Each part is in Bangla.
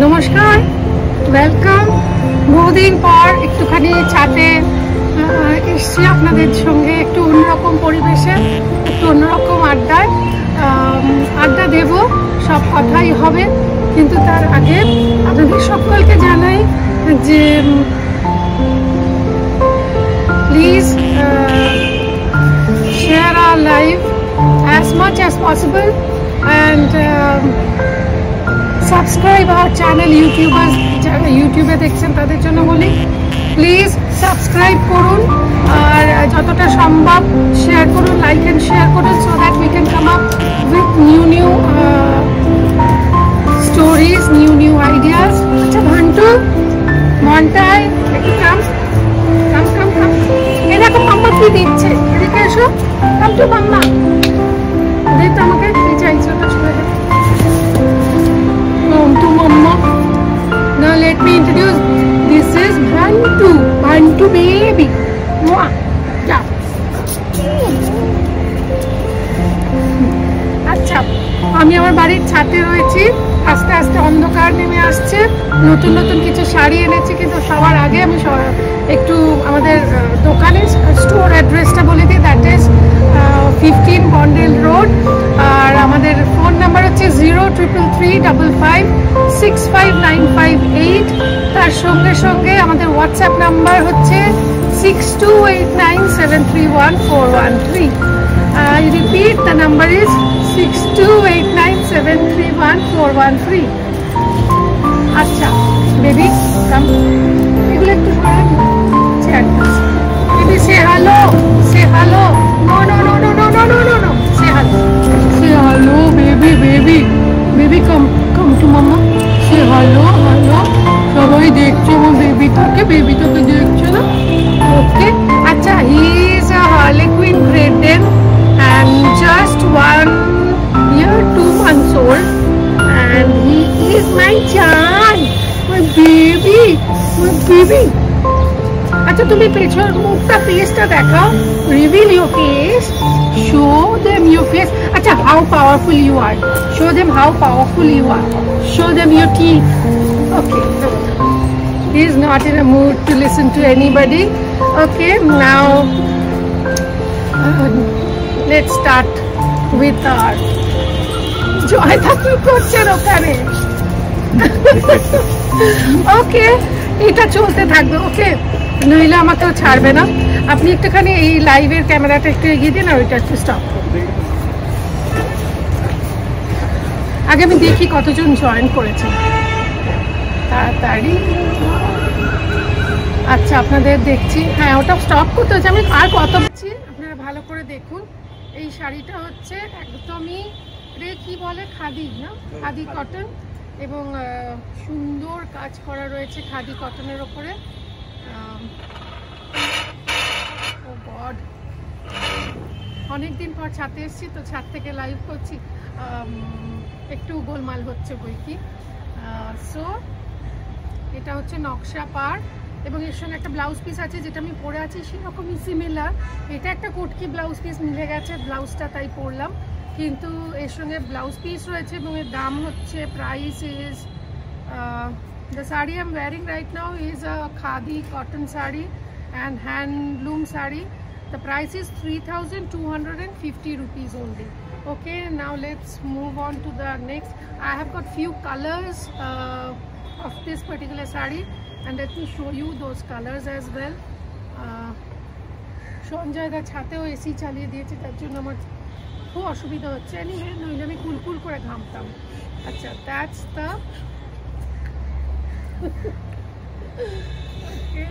নমস্কার ওয়েলকাম বহুদিন পর একটুখানি আহ, এসছি আপনাদের সঙ্গে একটু অন্যরকম পরিবেশে একটু অন্যরকম আড্ডায়। আড্ডা দেব সব কথাই হবে কিন্তু তার আগে আপনাদের সকলকে জানাই যে প্লিজ শেয়ার আর as much as possible and um, subscribe our channel YouTuber যারা ইউটিউবে দেখছেন তাদের জন্য বলি প্লিজ সাবস্ক্রাইব করুন আর যতটা সম্ভব শেয়ার করুন লাইক অ্যান্ড শেয়ার করুন so that we can come up with new new ছাদে রয়েছি। আস্তে আস্তে অন্ধকার নেমে আসছে। নতুন নতুন কিছু শাড়ি এনেছি কিন্তু সবার আগে আমি একটু আমাদের আহ, দোকানের স্টোর অ্যাড্রেসটা বলে দিই। That is fifteen Bondel road আর আমাদের ফোন নাম্বার হচ্ছে zero triple three double five six five nine five eight তার সঙ্গে সঙ্গে আমাদের হোয়াটসঅ্যাপ নাম্বার হচ্ছে six two eight nine seven three one four one three repeat, the number is 6289731413. আচ্ছা বেবি কাম এগুলো একটু সরান chan my baby my baby আচ্ছা তুমি পেছন মুখটা ফেসটা দেখাও। Reveal your face show them your face আচ্ছা how powerful you are show them how powerful you are show them your teeth okay he is not in a mood to listen to anybody okay now uh, let's start with our জয়দা কি করছেন ওখানে ওকে, এটা চলতে থাকবে, ওকে। নইলে আমাকেও ছাড়বে না। আপনি একটুখানি এই লাইভের ক্যামেরাটা একটু এগিয়ে দিন আর ওইটা একটু স্টপ আগে আমি দেখি কতজন জয়েন করেছেন। তাড়াতাড়ি। আচ্ছা আপনাদের দেখছি। হ্যাঁ ওটা স্টপ করতে হচ্ছে। আমি আর কত বলছি? আপনারা ভালো করে দেখুন। এই শাড়িটা হচ্ছে একদমই রে কি বলে? খাদি, না? খাদি কটন এবং সুন্দর কাজ করা রয়েছে খাদি কটনের ওপরে। অনেকদিন পর ছাদে এসেছি, তো ছাদ থেকে লাইভ করছি। একটু গোলমাল হচ্ছে বই কি। সো এটা হচ্ছে নকশা পার এবং এর সঙ্গে একটা ব্লাউজ পিস আছে, যেটা আমি পরে আছি, সেরকমই সিমিলার এটা একটা কুটকি ব্লাউজ পিস মিলে গেছে ব্লাউজটা তাই পরলাম। কিন্তু এর সঙ্গে ব্লাউজ পিস রয়েছে এবং এর দাম হচ্ছে price is the sari I am wearing right now is a khadi cotton sari and handloom sari The price is 3,250 rupees only. Okay, now let's move on to the next. I have got few colors uh, of this particular sari and let me show you those colors as well. Uh, Sanjay da ছাতেও AC চালিয়ে দিয়েছে তার জন্য আমার খুব অসুবিধা হচ্ছে এনিওয়ে নইলে আমি কুলকুল করে ঘামতাম আচ্ছা that's the okay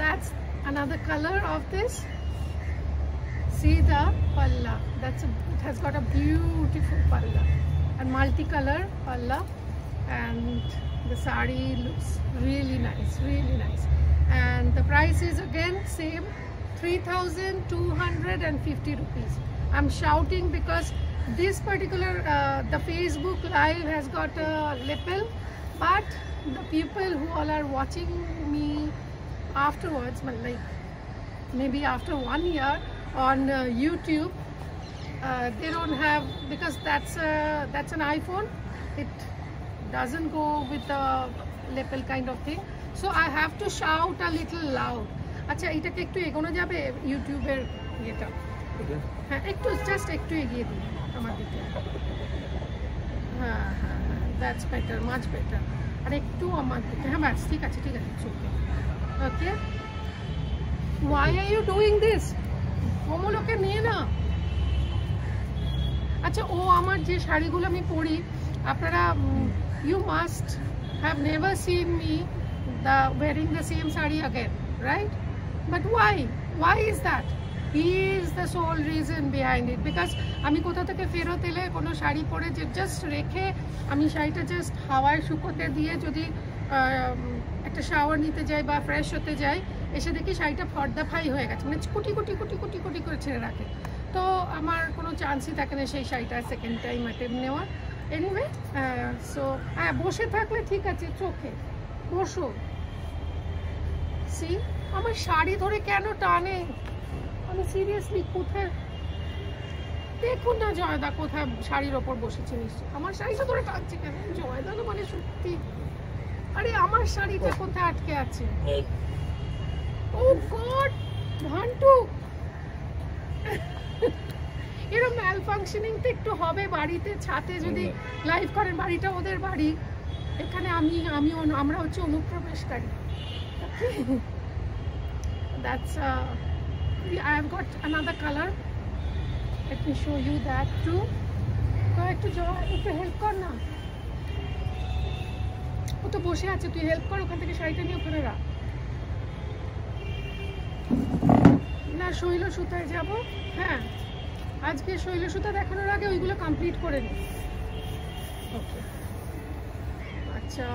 that's another color of this see the palla that's a, it has got a beautiful palla and multicolor palla and the sari looks really nice really nice and the price is again same 3250 rupees i'm shouting because this particular uh, the facebook live has got a lapel but the people who all are watching me afterwards well, like maybe after one year on uh, youtube uh, they don't have because that's a, that's an iphone it doesn't go with the lapel kind of thing so I have to shout a little loud আচ্ছা এটাকে একটু এগোনো যাবে ইউটিউবের ইয়েটা হ্যাঁ একটু জাস্ট একটু এগিয়ে দিন আমার দিকে। হ্যাঁ হ্যাঁ হ্যাঁ দ্যাটস বেটার মাচ বেটার আর একটু আমার দিকে। হ্যাঁ ব্যাস ঠিক আছে ঠিক আছে okay okay why are you doing this ওমলোকে নিয়ে না। আচ্ছা ও আমার যে শাড়িগুলো আমি পরি, আপনারা you must have never seen me the wearing the same sari again right but why why is that he is the sole reason behind it because আমি কোথা থেকে ফেরত এলে কোনো শাড়ি পরে যে জাস্ট রেখে আমি শাড়িটা জাস্ট হাওয়ায় শুকোতে দিয়ে যদি একটা শাওয়ার নিতে যাই বা ফ্রেশ হতে যাই, এসে দেখি শাড়িটা ফর্দা ফাই হয়ে গেছে। মানে কুটি কুটি কুটি কুটি কুটি করে ছেড়ে রাখে। তো আমার কোনো চান্সই থাকে না সেই শাড়িটা সেকেন্ড টাইম অ্যাটেম্প নেওয়ার। এনিওয়ে সো হ্যাঁ বসে থাকলে ঠিক আছে চোখে বসো। সি আমার শাড়ি ধরে কেন টানে? আমি সিরিয়াসলি কোথায়? দেখুন না জয়দা কোথায় শাড়ির ওপর বসেছে নিশ্চয় আমার শাড়িটা ধরে টানছে কেন? জয়দা তো মানে সত্যি। আরে আমার শাড়িটা কোথায় আটকে আছে? ও গড ভান্টু। এরকম ম্যাল ফাংশনিং তো একটু হবে বাড়িতে ছাতে যদি লাইভ করেন বাড়িটা ওদের বাড়ি। এখানে আমি আমি আমরা হচ্ছে অনুপ্রবেশকারী। Uh, I have got another color. Let me show you that too. তো একটু একটু হেল্প কর না। ও তো বসে আছে, তুই হেল্প কর, ওখান থেকে শাড়িটা নিয়ে ওখানে রাখ। না শৈল সুতায় যাব। হ্যাঁ আজকে শৈল সুতা দেখানোর আগে ওইগুলো কমপ্লিট করে নি। ওকে আচ্ছা।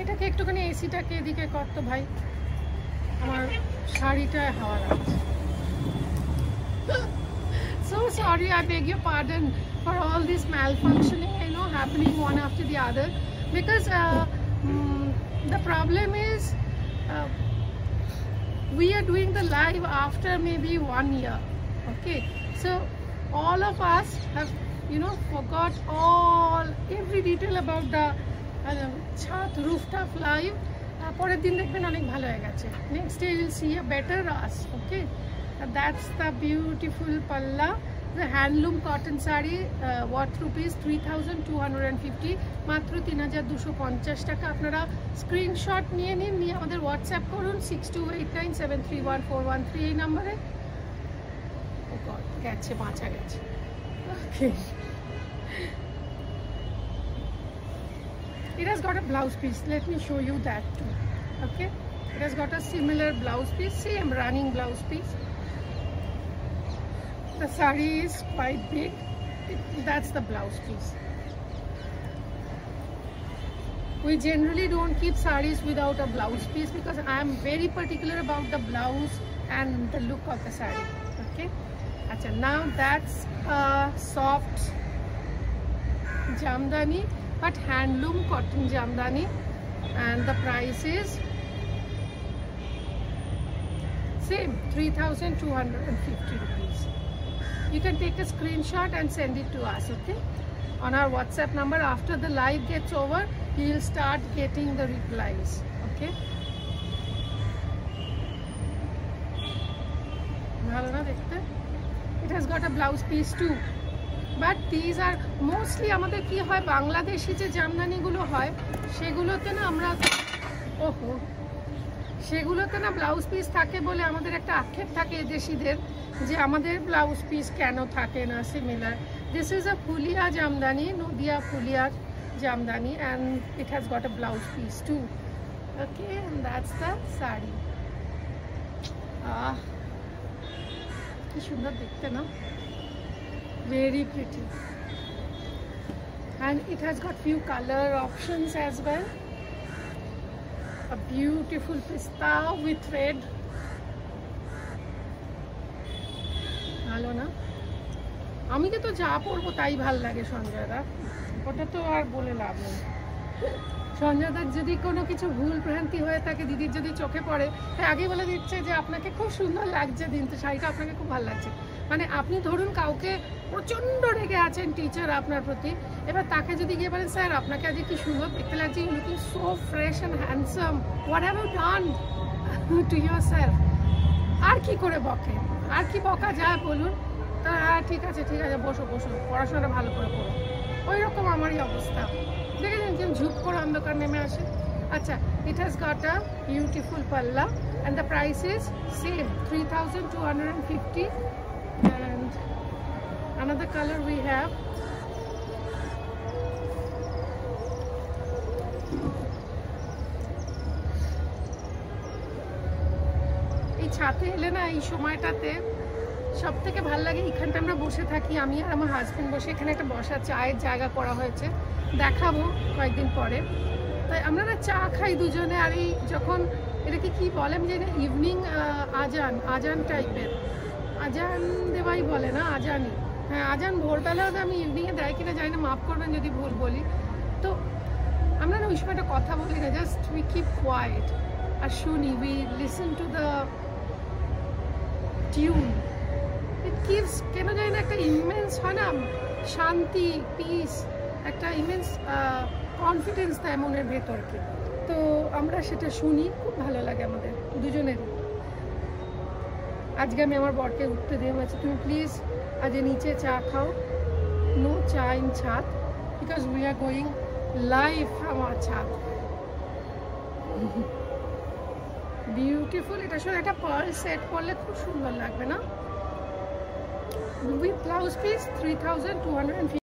এটাকে একটুখানি এসিটাকে এদিকে করতো ভাই আমার শাড়িটায় হাওয়া লাগছে so sorry i beg your pardon for all this malfunctioning you know happening one after the other because uh, mm, the problem is uh, we are doing the live after maybe one year okay so all of us have you know forgot all every detail about the ছাদ রুফটপ লাইভ পরের দিন দেখবেন অনেক ভালো হয়ে গেছে। Next day will see better Ras okay that's the beautiful পাল্লা the handloom cotton sari what rupees three মাত্র তিন টাকা। আপনারা স্ক্রিনশট নিয়ে নিন, নিয়ে আমাদের হোয়াটসঅ্যাপ করুন six two eight nine seven three one four one three এই নাম্বারে। গেছে, বাঁচা গেছে। Okay it has got a blouse piece. Let me show you that too. Okay? It has got a similar blouse piece same running blouse piece. The sari is quite big. It, that's the blouse piece. We generally don't keep saris without a blouse piece because i am very particular about the blouse and the look of the sari. Okay? Achha, now that's a soft jamdani but handloom cotton jamdani. And the price is same 3250 rupees. You can take a screenshot and send it to us okay? On our whatsapp number after the live gets over you'll start getting the replies okay? It has got a blouse piece too. But these are mostly আমাদের কি হয়, বাংলাদেশি যে জামদানিগুলো হয়, সেগুলোতে না আমরা, ওহো, সেগুলোতে না ব্লাউজ পিস থাকে বলে আমাদের একটা আক্ষেপ থাকে দেশিদের যে আমাদের ব্লাউজ পিস কেন থাকে না similar this is a Phulia Jamdani, Nadia ফুলিয়ার Jamdani and it has got a blouse piece too okay that's the sari ah, কি সুন্দর দেখতে না? Very pretty. And it has got few color options as well. A beautiful pista with red. ভালো না? আমি তো যা পরবো তাই ভালো লাগে সঞ্জয়দা ওটা তো আর বলে লাভ নেই। সঞ্জয়দার যদি কোনো কিছু ভুল ভ্রান্তি হয়ে থাকে, দিদির যদি চোখে পড়ে তাই আগে বলে দিচ্ছে যে আপনাকে খুব সুন্দর লাগছে কিন্তু শাড়িটা আপনাকে খুব ভালো লাগছে। মানে আপনি ধরুন কাউকে প্রচণ্ড রেগে আছেন টিচার আপনার প্রতি। এবার তাকে যদি গিয়ে বলেন, স্যার, আপনাকে আজকে কি সুন্দর দেখতে লাগছে you looking so fresh and handsome what have you done to yourself আর কি করে বকে? আর কি বকা যায় বলুন। তা হ্যাঁ ঠিক আছে ঠিক আছে, বসো বসো, পড়াশোনাটা ভালো করে পড়ো ওই রকম আমারই অবস্থা। দেখেছেন কেউ ঝুপ করে অন্ধকার নেমে আসে? আচ্ছা it has got a beautiful পাল্লা and the price is same three thousand two hundred and fifty and another color we have. এই ছাতে এলে না, এই সময়টাতে সব থেকে ভালো লাগে, এখানটা আমরা বসে থাকি, আমি আর আমার হাজব্যান্ড বসে, এখানে একটা বসার চায়ের জায়গা করা হয়েছে, দেখাবো কয়েকদিন পরে। তাই আমরা না চা খাই দুজনে, আর এই যখন, এটাকে কি বলে আমি জানি ইভিনিং আজান আজান টাইপের আজান দেওয়াই বলে না, আজানই। হ্যাঁ আজান ভোরবেলা হবে আমি ইভিনিংয়ে দেয় কিনা জানি না, মাফ করবেন যদি ভুল বলি। তো আমরা না ওই সময় একটা কথা বলি না জাস্ট উই কিপ কোয়াইট আর শুনি we listen to the tune it কিভস কেন জানি না, একটা ইমেন্স হয় না, শান্তি পিস একটা ইমেন্স কনফিডেন্স দেয় মনের ভেতরকে। তো আমরা সেটা শুনি, খুব ভালো লাগে আমাদের দুজনের আজকে আমি আমার বরকে উঠতে দিয়ে বলছি তুমি প্লিজ আজ নিচে চা খাও। No cha in chhad because we are going live from our chhad. Beautiful এটা শুধু একটা পার্ল সেট করলে খুব সুন্দর লাগবে না? With blouse piece three thousand two hundred